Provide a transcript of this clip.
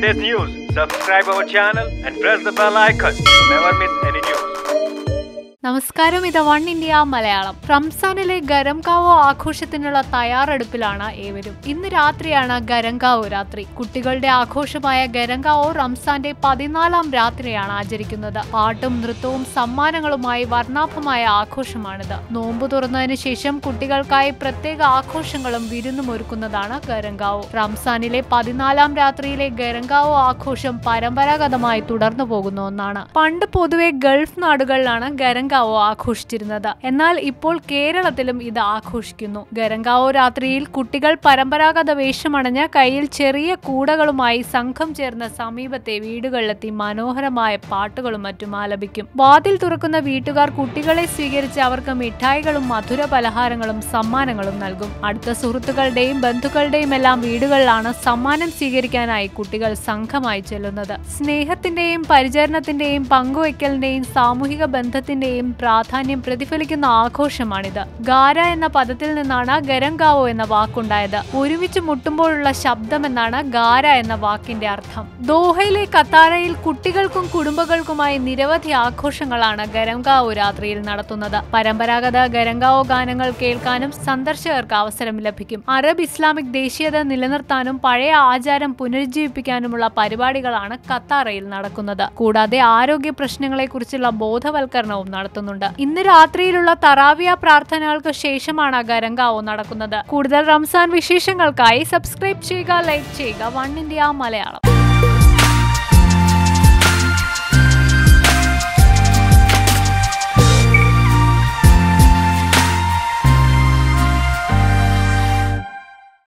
latest news, subscribe our channel and press the bell icon to never miss any news. നമസ്കാരം. ഇത് one India Malayalam. റംസാനിലെ ഗരംകാവോ ആഘോഷത്തിനുള്ള തയ്യാറെടുപ്പിലാണ് ഏവരും. ഇന്ന് രാത്രിയാണ് ഗരംകാവോ രാത്രി. കുട്ടികളുടെ ആഘോഷമായ ഗരംകാവോ റംസാന്റെ പതിനാലാം രാത്രിയാണ് ആചരിക്കുന്നത്. പാട്ടും നൃത്തവും സമ്മാനങ്ങളുമായി വർണാഭമായ ആഘോഷമാണിത്. നോമ്പ് തുറന്നതിന് ശേഷം കുട്ടികൾക്കായി പ്രത്യേക ആഘോഷങ്ങളും വിരുന്നും ഒരുക്കുന്നതാണ് ഗരംകാവോ. റംസാനിലെ പതിനാലാം രാത്രിയിലെ ഗരംകാവോ ആഘോഷം പരമ്പരാഗതമായി തുടർന്നു പോകുന്ന ഒന്നാണ്. പണ്ട് പൊതുവെ ഗൾഫ് നാടുകളിലാണ് ഗരങ്കാവോ ആഘോഷിച്ചിരുന്നത്. എന്നാൽ ഇപ്പോൾ കേരളത്തിലും ഇത് ആഘോഷിക്കുന്നു. ഗരങ്കാവോ രാത്രിയിൽ കുട്ടികൾ പരമ്പരാഗത വേഷമണഞ്ഞ് കയ്യിൽ ചെറിയ കൂടകളുമായി സംഘം ചേർന്ന് സമീപത്തെ വീടുകളിലെത്തി മനോഹരമായ പാട്ടുകളും മറ്റും ആലപിക്കും. വാതിൽ തുറക്കുന്ന വീട്ടുകാർ കുട്ടികളെ സ്വീകരിച്ച് അവർക്ക് മിഠായികളും മധുര പലഹാരങ്ങളും സമ്മാനങ്ങളും നൽകും. അടുത്ത സുഹൃത്തുക്കളുടെയും ബന്ധുക്കളുടെയും എല്ലാം വീടുകളിലാണ് സമ്മാനം സ്വീകരിക്കാനായി കുട്ടികൾ സംഘമായി ചെല്ലുന്നത്. സ്നേഹത്തിന്റെയും പരിചരണത്തിന്റെയും പങ്കുവയ്ക്കലിന്റെയും സാമൂഹിക ബന്ധത്തിന്റെയും പ്രാധാന്യം പ്രതിഫലിക്കുന്ന ആഘോഷമാണിത്. ഗാര എന്ന പദത്തിൽ നിന്നാണ് ഗരംഗാവോ എന്ന വാക്കുണ്ടായത്. ഒരുമിച്ച് മുട്ടുമ്പോഴുള്ള ശബ്ദമെന്നാണ് ഗാര എന്ന വാക്കിന്റെ അർത്ഥം. ദോഹയിലെ കത്താരയിൽ കുട്ടികൾക്കും കുടുംബങ്ങൾക്കുമായി നിരവധി ആഘോഷങ്ങളാണ് ഗരംഗാവോ രാത്രിയിൽ നടത്തുന്നത്. പരമ്പരാഗത ഗരംഗാവോ ഗാനങ്ങൾ കേൾക്കാനും സന്ദർശകർക്ക് അവസരം ലഭിക്കും. അറബ് ഇസ്ലാമിക് ദേശീയത നിലനിർത്താനും പഴയ ആചാരം പുനരുജ്ജീവിപ്പിക്കാനുമുള്ള പരിപാടികളാണ് കത്താറയിൽ നടക്കുന്നത്. കൂടാതെ ആരോഗ്യ പ്രശ്നങ്ങളെക്കുറിച്ചുള്ള ബോധവൽക്കരണവും നടത്തുന്നുണ്ട്. ഇന്ന് രാത്രിയിലുള്ള തറാവിയ പ്രാർത്ഥനകൾക്ക് ശേഷമാണ് ഗരങ്കാവോ നടക്കുന്നത്. കൂടുതൽ റംസാൻ വിശേഷങ്ങൾക്കായി സബ്സ്ക്രൈബ് ചെയ്യുക ലൈക്ക് ചെയ്യുക. One India Malayalam.